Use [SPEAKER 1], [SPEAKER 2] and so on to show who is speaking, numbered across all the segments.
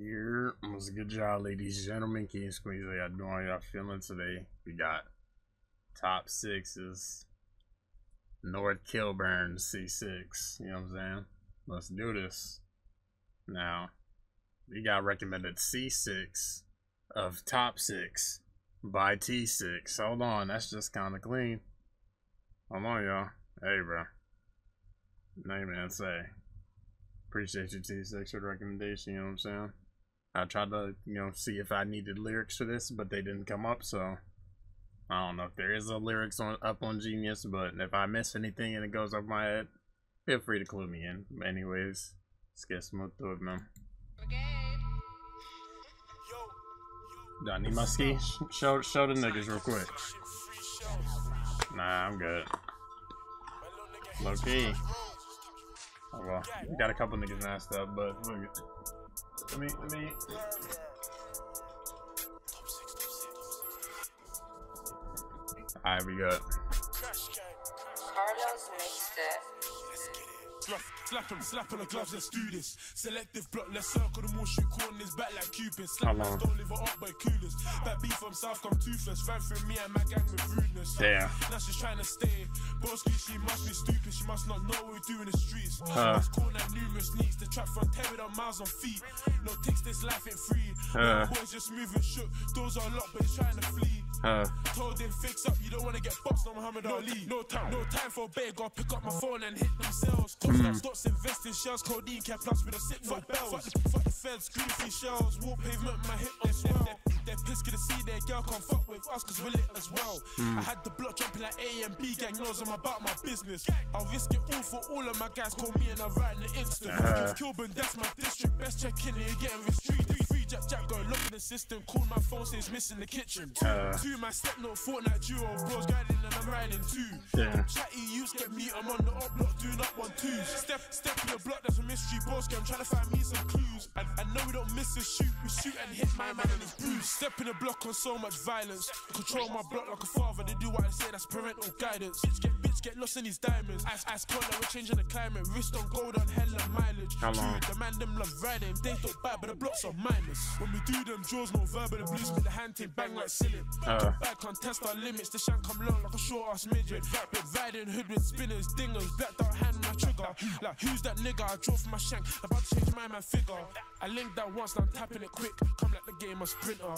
[SPEAKER 1] Here was a good job, ladies and gentlemen. King Squeeze, how y'all doing? Y'all feeling today? We got top sixes. North Kilburn C6. You know what I'm saying? Let's do this. Now, we got recommended C6 of top six by T6. Hold on, that's just kind of clean. Hold on, y'all. Hey, bro. Name and say. Appreciate you, T6, for the recommendation, you know what I'm saying? I tried to, you know, see if I needed lyrics for this, but they didn't come up, so I don't know if there is a lyrics on up on Genius, but if I miss anything and it goes off my head, feel free to clue me in. Anyways, let's get smooth through it, man. Do I need my ski? Show, show the niggas real quick. Nah, I'm good. Low key. Oh well, we got a couple niggas messed up, but look at. Let me, let me. Alright, we got.
[SPEAKER 2] Carlos mixed it.
[SPEAKER 3] Slap him, slap on the gloves, let's do this. Selective block, let's circle them all, shoot corners back like Cupid. Slap man, don't live it up by coolers. Back beef from South, come toothless. Ran through me and my gang with rudeness.
[SPEAKER 1] Damn.
[SPEAKER 3] Now she's trying to stay. Broski, she must be stupid, she must not know what we do in the streets.
[SPEAKER 1] Huh.
[SPEAKER 3] Let's call that numerous needs. The trap front tear with our miles on feet. No takes this life ain't free.
[SPEAKER 1] Huh.
[SPEAKER 3] Boys just moving shook. Doors are locked, but he's trying to flee.
[SPEAKER 1] Uh,
[SPEAKER 3] Told him fix up, you don't wanna get boxed no Muhammad Ali. No time, no time for a beg. Gotta pick up my phone and hit themselves. Cops that stops investing shells, codeine cap plus with a sit no bells. Fuck the, feds, goofy shells, wall pavement, my hit on swell. They're, pissed to see their girl can't fuck with us cause we're lit as well. I had the block jumping like A and B gang knows I'm about my business. I'll risk it all for all of my guys. Call me and I'll write in the instant.
[SPEAKER 1] Uh.
[SPEAKER 3] Kilburn, that's my district. Best check in here, getting restricted. Jack Jack, go look in the system. Call my phone, says missing the kitchen.
[SPEAKER 1] Uh.
[SPEAKER 3] Two, my step note, Fortnite duo. Bros guiding and I'm riding two.
[SPEAKER 1] Yeah.
[SPEAKER 3] Chatty, you get me, I'm on the up block, doing up one twos. Step, step in the block, that's a mystery. Boss, I'm trying to find me some clues. I, I know we don't miss a shoot, we shoot and hit my man in his bruise. Step in the block on so much violence. Control my block like a father, they do what I say, that's parental guidance. Bitch get, bitch get lost in these diamonds. Ice, ice cold, like we're changing the climate. Wrist on gold on hella mileage.
[SPEAKER 1] How long?
[SPEAKER 3] The man them love riding, they don't bite, but the blocks are minus. When we do them draws, no verbal abuse, with the hand tape bang like ceiling.
[SPEAKER 1] Uh.
[SPEAKER 3] Back on test our limits, the shank come long like a short ass midget. Big riding hood with spinners, dingers, blacked out hand my trigger. Like who's that nigga? I drove for my shank, about to change my man figure. I linked that once, now I'm tapping it quick. Come like the game a sprinter.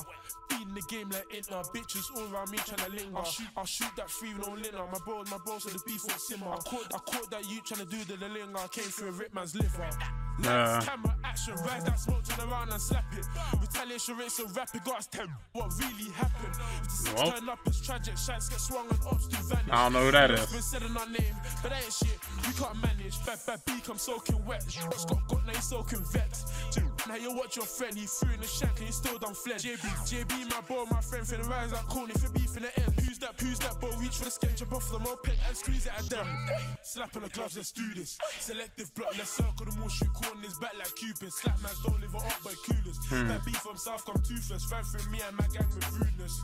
[SPEAKER 3] Beating the game like Inter. Bitches all around me trying to linger. I'll shoot, I'll shoot that free no linner. My bros, my bros, so the beef won't simmer. I caught, I caught that you trying to do the linger. Came through a rip man's liver.
[SPEAKER 1] Uh.
[SPEAKER 3] Camera, action, ride that smoke, turn around and slap it. Retaliation rate so rapid, got us 10. What really happened?
[SPEAKER 1] Well.
[SPEAKER 3] turn up, it's tragic. Shanks get swung and ops do vanish.
[SPEAKER 1] I don't know who that is.
[SPEAKER 3] Been said in our name, but that ain't shit. We can't manage. Bad, bad beak, I'm soaking wet. Got got now soaking vex. Now you watch your friend, he threw in the shank and he still done fled. JB, JB, my boy, my friend, finna rise that corner for beef in the end. Who's that? Who's that? boy? reach for the sketch, jump off the moped and squeeze it at them. Slap on the gloves, let's do this. Selective block, let's circle them all, shoot corners back like Cupid. Slap mans don't live up by coolers. That beef from South come toothless. Ran through me and my gang with rudeness.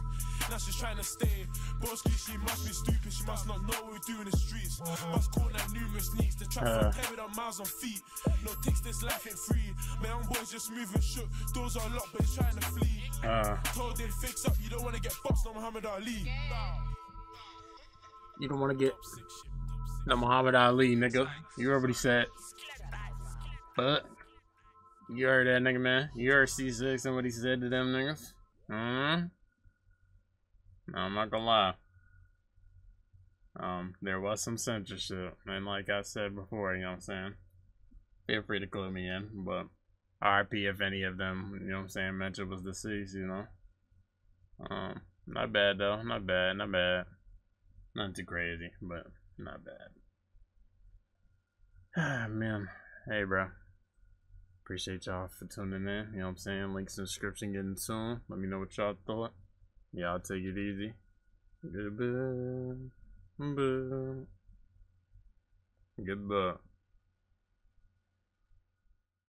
[SPEAKER 3] Now she's trying to stay. Broski, she must be stupid. She must not know what we do in the streets. Must call that numerous needs. The trap
[SPEAKER 1] Uh.
[SPEAKER 3] uh. carried on miles on feet. No takes this life ain't free. My young boys just moving shook. Doors are locked, but he's trying to flee.
[SPEAKER 1] uh,
[SPEAKER 3] Told him fix up. You don't want to get boxed no Muhammad Ali.
[SPEAKER 1] you don't want to get the Muhammad Ali, nigga. You already said. But you heard that nigga, man. You heard C6 and what he said to them niggas. Hmm. No, I'm not gonna lie. Um, there was some censorship, and like I said before, you know what I'm saying. Feel free to clue me in, but RP if any of them, you know what I'm saying, mentioned was deceased, you know. Um, not bad though, not bad, not bad. Not too crazy, but not bad. Ah, man. Hey, bro. Appreciate y'all for tuning in. You know what I'm saying? Links in description getting soon. Let me know what y'all thought. Y'all take it easy. Goodbye. Bye. Goodbye.